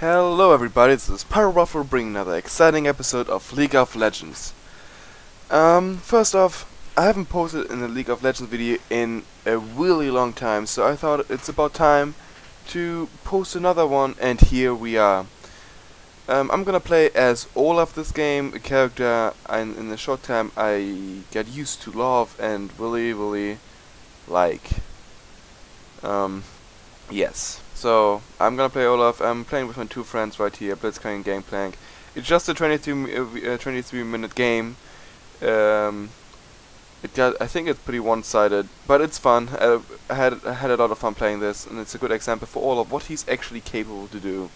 Hello everybody, this is PyroWaffel bringing another exciting episode of League of Legends. Um, first off, I haven't posted in a League of Legends video in a really long time, so I thought it's about time to post another one, and here we are. Um, I'm gonna play as Olaf this game, a character I, in a short time I get used to love and really, really like. Um, yes. So, I'm gonna play Olaf. I'm playing with my two friends right here, Blitzcrank and Gangplank. It's just a 22 uh, uh, 23 minute game. Um, it got, I think it's pretty one-sided, but it's fun. I, I had I had a lot of fun playing this, and it's a good example for Olaf what he's actually capable to do.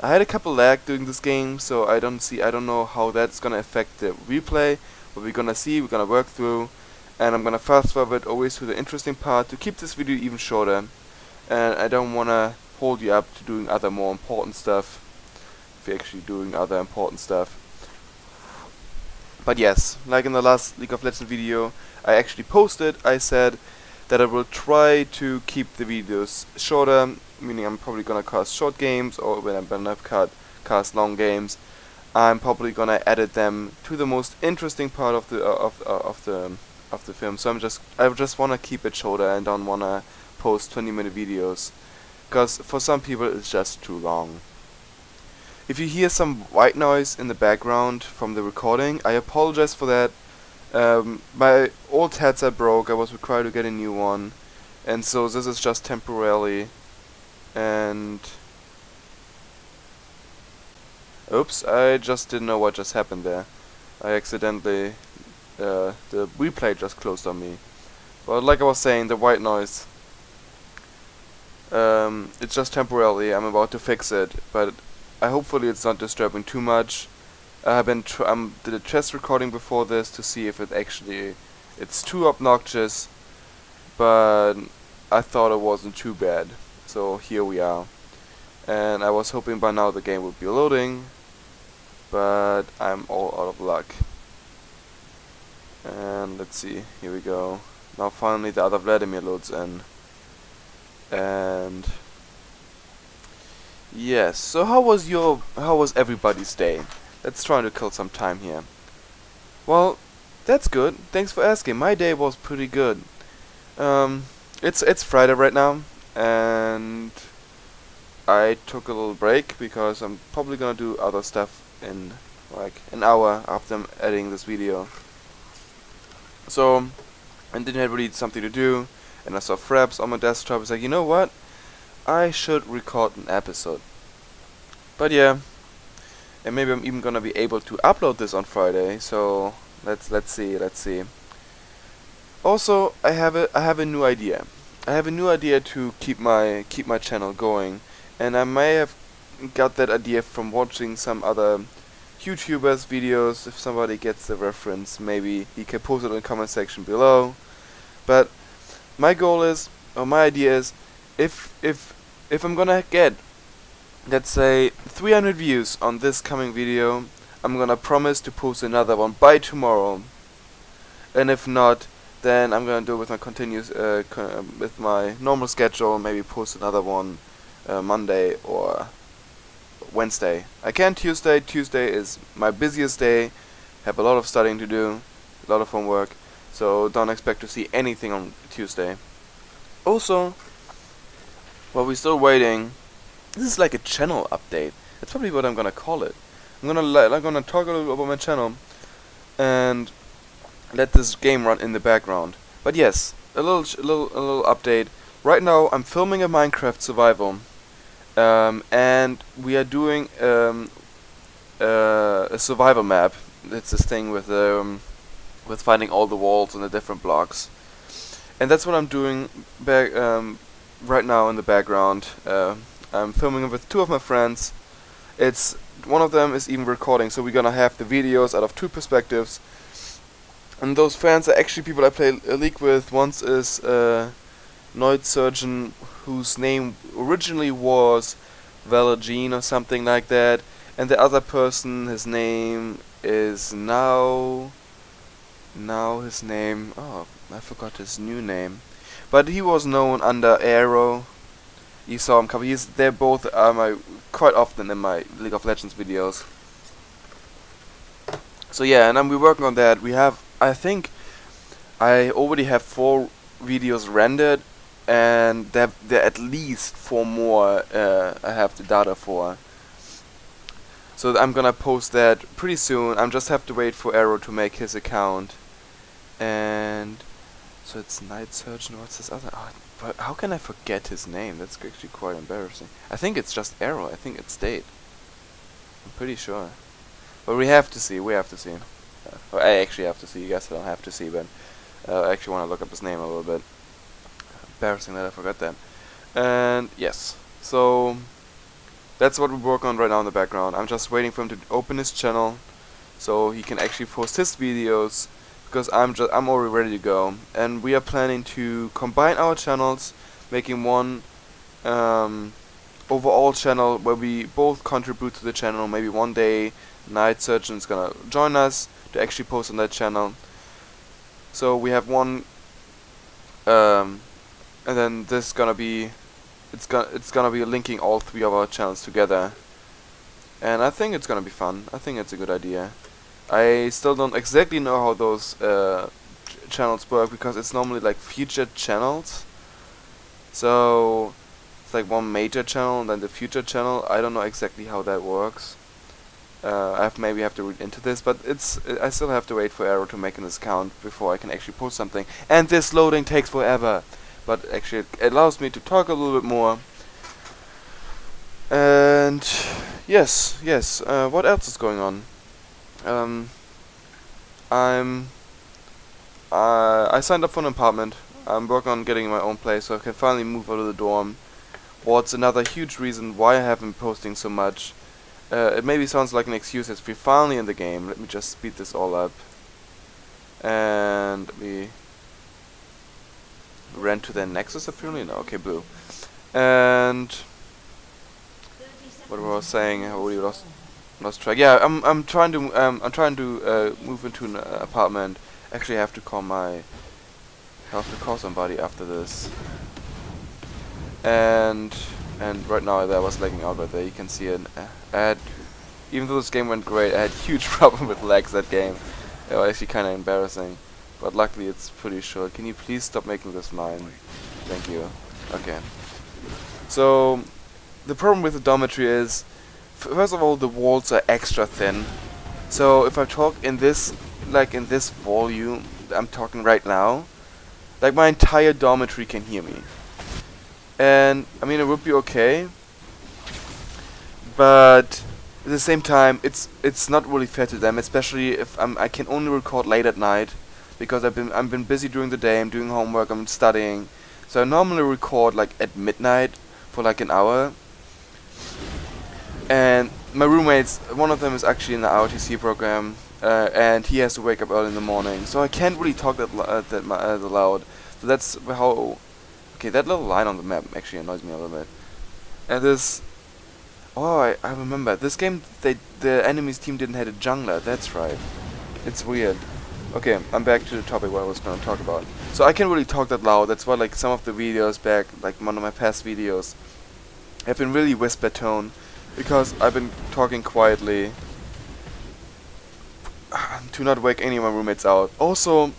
I had a couple lag during this game, so I don't see I don't know how that's gonna affect the replay. What we're gonna see, we're gonna work through, and I'm gonna fast forward always to the interesting part to keep this video even shorter and I don't want to hold you up to doing other more important stuff. If you're actually doing other important stuff. But yes like in the last League of Legends video I actually posted I said that I will try to keep the videos shorter meaning I'm probably gonna cast short games or when I'm gonna cut cast long games I'm probably gonna edit them to the most interesting part of the uh, of uh, of the of the film. So I'm just I just wanna keep it shorter and don't wanna post 20 minute videos because for some people it's just too long. If you hear some white noise in the background from the recording, I apologize for that. Um, my old headset broke, I was required to get a new one, and so this is just temporarily. And oops, I just didn't know what just happened there. I accidentally uh, the replay just closed on me. But like I was saying, the white noise um, it's just temporarily. I'm about to fix it, but I hopefully it's not disturbing too much. I have been tr um, did a test recording before this to see if it actually it's too obnoxious, but I thought it wasn't too bad. So here we are, and I was hoping by now the game would be loading, but I'm all out of luck. And let's see, here we go. Now finally the other Vladimir loads in. And yes, so how was your how was everybody's day? Let's try to kill some time here. Well, that's good. Thanks for asking. My day was pretty good. Um, it's it's Friday right now, and I took a little break because I'm probably gonna do other stuff in like an hour after I'm editing this video. So, I didn't have really something to do and I saw Fraps on my desktop. I was like, you know what? I should record an episode. But yeah, and maybe I'm even gonna be able to upload this on Friday. So let's let's see, let's see. Also, I have a I have a new idea. I have a new idea to keep my keep my channel going, and I may have got that idea from watching some other YouTubers videos. If somebody gets the reference, maybe he can post it in the comment section below. But my goal is, or my idea is, if if if I'm gonna get, let's say, 300 views on this coming video, I'm gonna promise to post another one by tomorrow. And if not, then I'm gonna do it with my continuous, uh, um, with my normal schedule. Maybe post another one uh, Monday or Wednesday. I can Tuesday. Tuesday is my busiest day. Have a lot of studying to do, a lot of homework. So don't expect to see anything on Tuesday. Also, while we're still waiting, this is like a channel update. That's probably what I'm gonna call it. I'm gonna I'm gonna talk a little about my channel and let this game run in the background. But yes, a little a little a little update. Right now, I'm filming a Minecraft survival, um, and we are doing um, uh, a survival map. It's this thing with um, with finding all the walls and the different blocks. And that's what I'm doing back um, right now in the background. Uh, I'm filming with two of my friends. It's one of them is even recording, so we're gonna have the videos out of two perspectives. And those fans are actually people I play a league with. Once is uh, Noid Surgeon, whose name originally was Valagine or something like that, and the other person, his name is now now his name, oh, I forgot his new name. But he was known under Arrow. you saw him cover. He's they're both uh, quite often in my League of Legends videos. So yeah, and then we're working on that. We have I think I already have four videos rendered, and there there are at least four more uh, I have the data for. So I'm gonna post that pretty soon. I just have to wait for Arrow to make his account, and so it's Night Surgeon. What's this other? Oh, but how can I forget his name? That's actually quite embarrassing. I think it's just Arrow. I think it's Date. I'm pretty sure. But we have to see. We have to see. Uh, well, I actually have to see. You guys don't have to see, but uh, I actually want to look up his name a little bit. Embarrassing that I forgot that. And yes, so that's what we're working on right now in the background. I'm just waiting for him to open his channel so he can actually post his videos because I'm just I'm already ready to go. And we are planning to combine our channels making one um, overall channel where we both contribute to the channel. Maybe one day Night Surgeon is gonna join us to actually post on that channel. So we have one um, and then this is gonna be it's gonna it's gonna be linking all three of our channels together. And I think it's gonna be fun. I think it's a good idea I still don't exactly know how those uh, ch channels work because it's normally like featured channels. So it's like one major channel and then the future channel. I don't know exactly how that works. Uh, I have maybe have to read into this but it's I still have to wait for Arrow to make an account before I can actually post something. And this loading takes forever but actually it allows me to talk a little bit more. And yes yes uh, what else is going on um, I'm uh, I signed up for an apartment. I'm working on getting my own place so I can finally move out of the dorm. What's another huge reason why I haven't been posting so much. Uh, it maybe sounds like an excuse as we're finally in the game. Let me just speed this all up. And we ran to the Nexus apparently? No, okay, blue. And what was I saying? I already lost lost track. Yeah, I'm I'm trying to um I'm trying to uh, move into an uh, apartment. Actually, I have to call my have to call somebody after this. And and right now that was lagging out right there. You can see it. Uh, I had even though this game went great, I had huge problem with lags that game. It was actually kind of embarrassing. But luckily it's pretty short. Can you please stop making this mine? Thank you. Okay. So the problem with the Dormitory is first of all, the walls are extra thin. So if I talk in this, like in this volume, I'm talking right now, like my entire dormitory can hear me. And, I mean, it would be okay. But, at the same time, it's it's not really fair to them, especially if I'm, I can only record late at night. Because I've been I've been busy during the day, I'm doing homework, I'm studying. So I normally record like at midnight for like an hour and my roommates, one of them is actually in the ROTC program, uh, and he has to wake up early in the morning, so I can't really talk that uh, that uh, loud. So that's how. Okay, that little line on the map actually annoys me a little bit. And this. Oh, I, I remember. This game, they the enemy's team didn't have a jungler. That's right. It's weird. Okay, I'm back to the topic what I was going to talk about. So I can't really talk that loud. That's why like some of the videos back, like one of my past videos, have been really whisper tone because I've been talking quietly to not wake any of my roommates out. Also,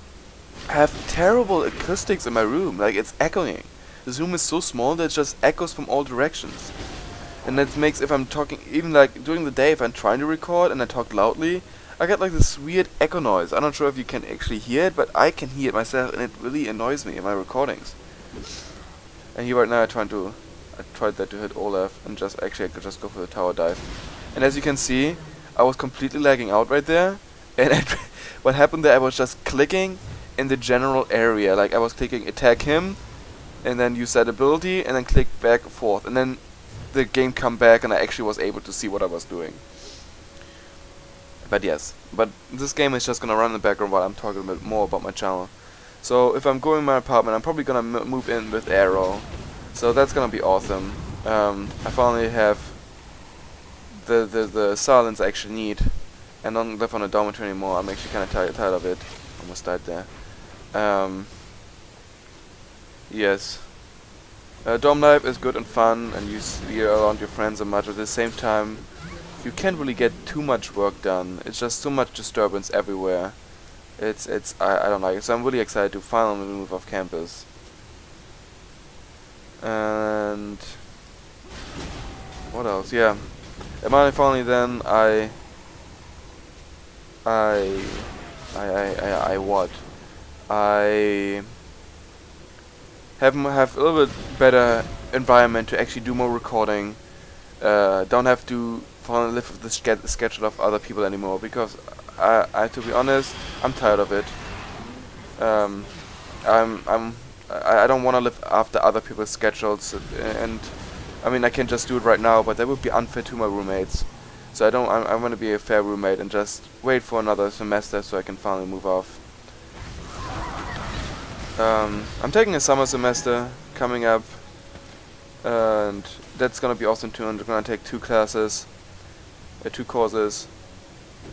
I have terrible acoustics in my room, like it's echoing. This room is so small that it just echoes from all directions. And that makes, if I'm talking, even like during the day, if I'm trying to record and I talk loudly, I get like this weird echo noise. I'm not sure if you can actually hear it, but I can hear it myself and it really annoys me in my recordings. And here right now I'm trying to I tried that to hit Olaf and just actually I could just go for the tower dive. And as you can see, I was completely lagging out right there. And what happened there, I was just clicking in the general area. Like I was clicking attack him, and then use that ability, and then click back and forth. And then the game come back and I actually was able to see what I was doing. But yes, but this game is just gonna run in the background while I'm talking a bit more about my channel. So if I'm going in my apartment, I'm probably gonna move in with Arrow. So that's gonna be awesome. Um, I finally have the, the, the silence I actually need. And don't live on a dormitory anymore. I'm actually kinda tired, tired of it. Almost died there. Um, yes. Uh, dorm life is good and fun, and you see around your friends and much. At the same time, you can't really get too much work done. It's just too much disturbance everywhere. It's it's I, I don't like it. So I'm really excited to finally move off campus. And what else? Yeah, and finally then I I I I I, what I have have a little bit better environment to actually do more recording. Uh, don't have to fall live with the schedule of other people anymore because I, I, to be honest, I'm tired of it. Um, I'm I'm I, I don't want to live after other people's schedules, and I mean I can just do it right now, but that would be unfair to my roommates. So I don't. I, I want to be a fair roommate and just wait for another semester so I can finally move off. Um, I'm taking a summer semester coming up, and that's gonna be awesome too. I'm gonna take two classes, uh, two courses.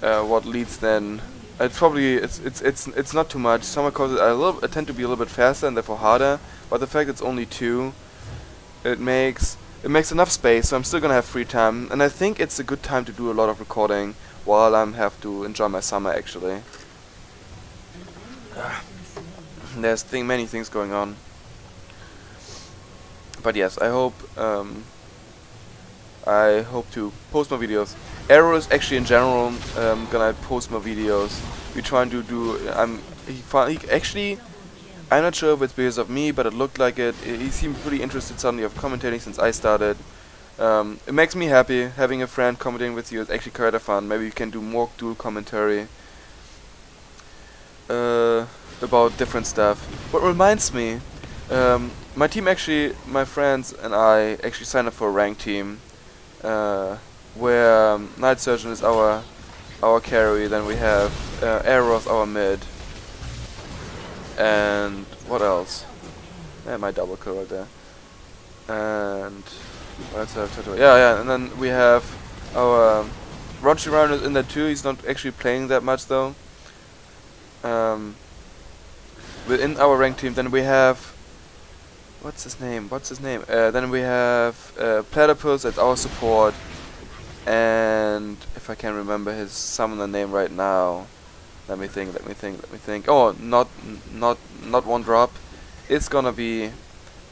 Uh, what leads then? It's probably it's it's it's it's not too much. Summer courses are a little tend to be a little bit faster and therefore harder. But the fact it's only two, it makes it makes enough space. So I'm still gonna have free time, and I think it's a good time to do a lot of recording while I'm have to enjoy my summer actually. there's thing many things going on. But yes, I hope um, I hope to post more videos. Arrow is actually in general um, gonna post more videos. We're trying to do. I'm he, he actually. I'm not sure if it's because of me, but it looked like it. He seemed pretty interested suddenly of commentating since I started. Um, it makes me happy having a friend commenting with you. It's actually of fun. Maybe you can do more dual commentary. Uh, about different stuff. What reminds me, um, my team actually, my friends and I actually signed up for a rank team, uh, where um, Night Surgeon is our our carry, then we have uh, Aeros our mid, and what else? Yeah, my double kill right there. And let's have yeah, yeah, and then we have our um, Ronchi is in there too. He's not actually playing that much though. Um, within our rank team, then we have what's his name? What's his name? Uh, then we have uh, Platypus as our support, and if I can remember his summoner name right now, let me think. Let me think. Let me think. Oh, not not not one drop. It's gonna be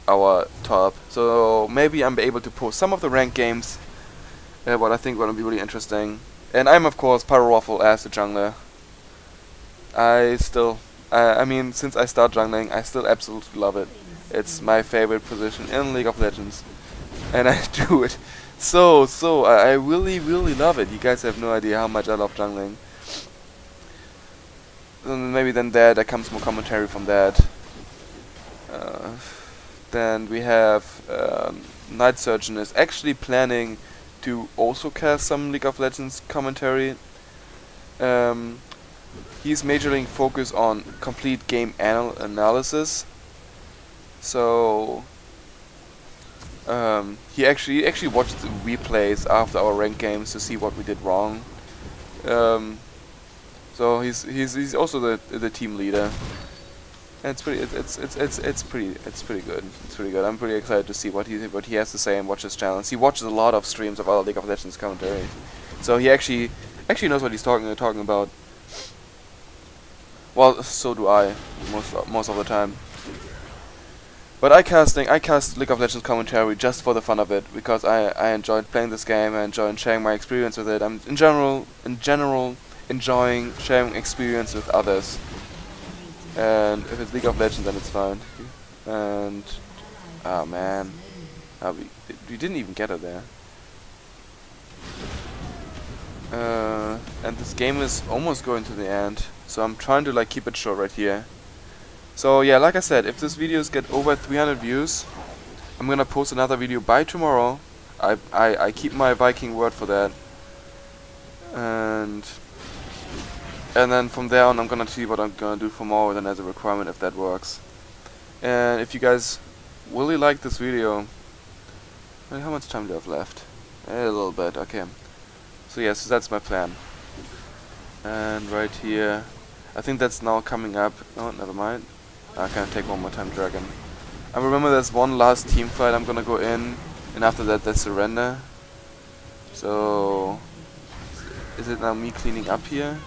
our top. So maybe I'm able to post some of the rank games. Uh, what I think gonna be really interesting. And I'm of course PyroWaffel as the jungler. I still uh, I mean, since I start jungling, I still absolutely love it. It's my favorite position in League of Legends. And I do it so, so, I, I really, really love it. You guys have no idea how much I love jungling. And maybe then there, there comes more commentary from that. Uh, then we have um, Night Surgeon is actually planning to also cast some League of Legends commentary. Um, he's majorly focused on complete game anal analysis. So um, he actually he actually watched the replays after our rank games to see what we did wrong. Um, so he's he's he's also the the team leader. And it's pretty it's it's it's it's pretty it's pretty good. It's pretty good. I'm pretty excited to see what he what he has to say and watch his channels. He watches a lot of streams of other League of Legends commentary. So he actually actually knows what he's talking talking about. Well, so do I, most most of the time. But I casting, I cast League of Legends commentary just for the fun of it because I I enjoyed playing this game. I enjoyed sharing my experience with it. I'm in general in general enjoying sharing experience with others. And if it's League of Legends, then it's fine. And oh man, oh, we we didn't even get it there. Uh, and this game is almost going to the end. So I'm trying to like keep it short right here. So yeah, like I said, if this videos get over 300 views, I'm gonna post another video by tomorrow. I, I, I keep my Viking word for that. And and then from there on I'm gonna see what I'm gonna do for more than as a requirement if that works. And if you guys really like this video, how much time do I have left? A little bit, okay. So yes, that's my plan. And right here, I think that's now coming up. Oh, never mind. I can take one more time Dragon. I remember there's one last team fight I'm gonna go in, and after that, that's surrender. So, is it now me cleaning up here?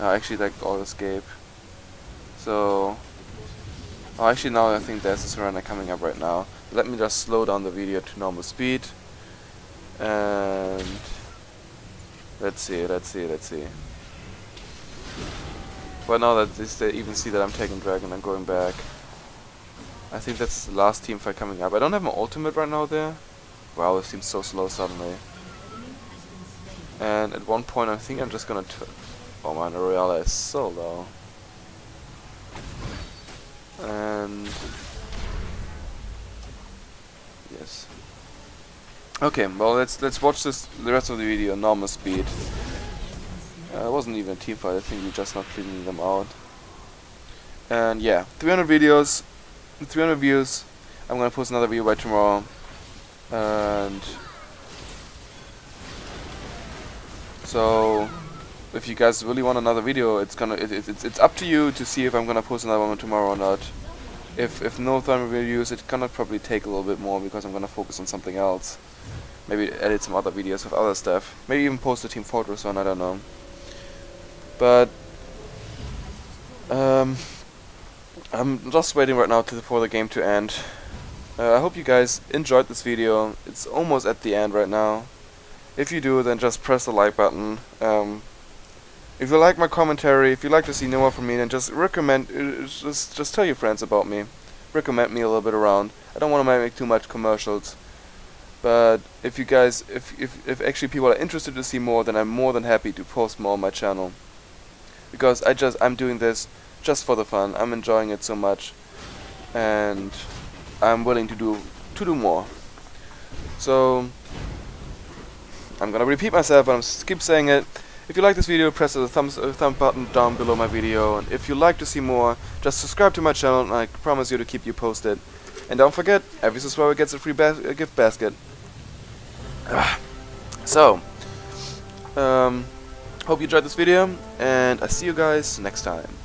No, actually, like all escape. So, oh, actually now I think there's a surrender coming up right now. Let me just slow down the video to normal speed, and let's see, let's see, let's see. But now that this, they even see that I'm taking dragon, I'm going back. I think that's the last team fight coming up. I don't have my ultimate right now there. Wow, it seems so slow suddenly. And at one point I think I'm just gonna... oh man, Orianna is so low. And... Yes. Okay, well let's let's watch this the rest of the video normal speed. Uh, it wasn't even a team fight, I think we're just not cleaning them out. And yeah, 300 videos, 300 views. I'm gonna post another video by tomorrow. And so, if you guys really want another video, it's gonna it, it, it's it's up to you to see if I'm gonna post another one tomorrow or not. If if no 300 videos, it's gonna probably take a little bit more because I'm gonna focus on something else. Maybe edit some other videos with other stuff. Maybe even post a Team Fortress one. I don't know. But um, I'm just waiting right now for the game to end. Uh, I hope you guys enjoyed this video. It's almost at the end right now. If you do, then just press the like button. Um, if you like my commentary, if you like to see more from me, then just recommend, uh, just just tell your friends about me. Recommend me a little bit around. I don't want to make too much commercials. But if you guys, if, if, if actually people are interested to see more, then I'm more than happy to post more on my channel because I just I'm doing this just for the fun. I'm enjoying it so much, and I'm willing to do to do more. So I'm gonna repeat myself, but I'm keep saying it. If you like this video, press the thumbs uh, thumb button down below my video, and if you like to see more, just subscribe to my channel, and I promise you to keep you posted. And don't forget, every subscriber gets a free bas gift basket. so, um, Hope you enjoyed this video, and I see you guys next time.